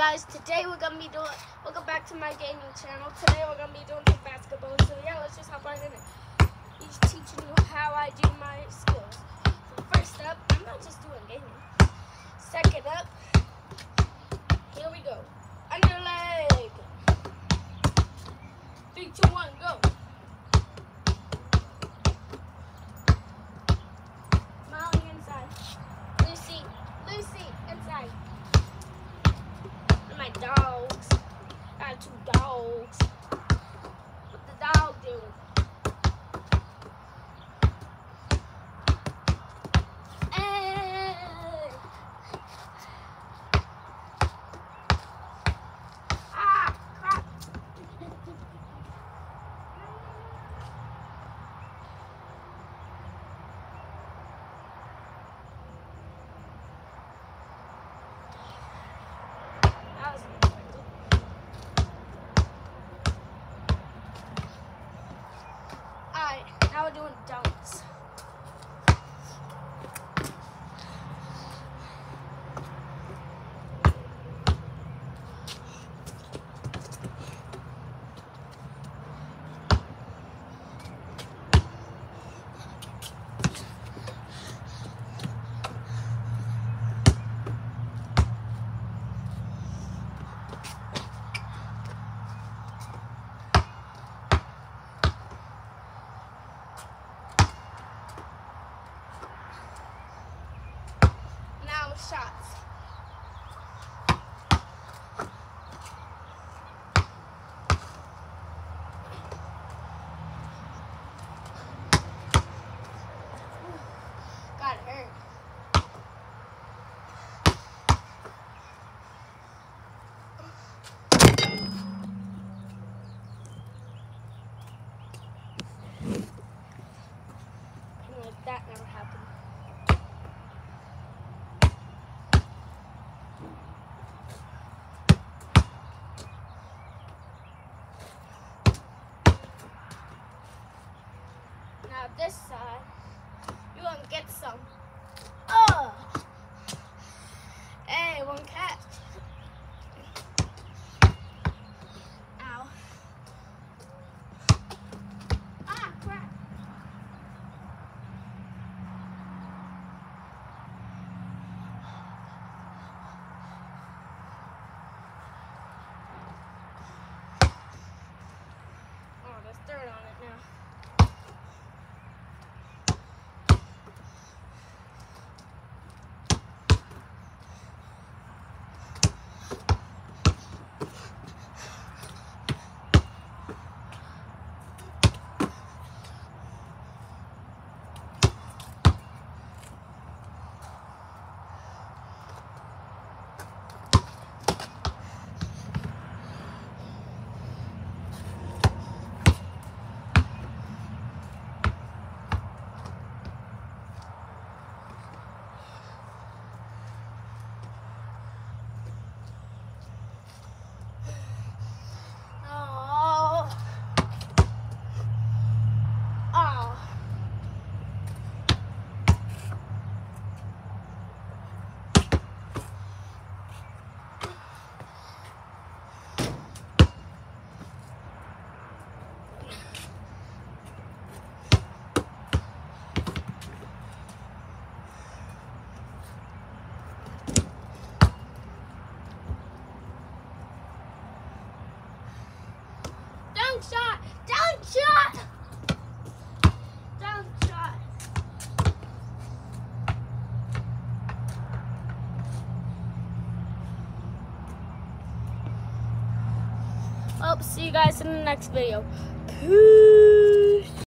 guys, today we're gonna be doing welcome back to my gaming channel. Today we're gonna be doing some basketball. So yeah, let's just hop right in. He's teaching you how I do my skills. So first up, I'm not just doing gaming. Second up, here we go. Under leg. Three, two, one, two doing dunks. Now shots. Now this side, you gonna get some. Oh! Well, see you guys in the next video. Peace.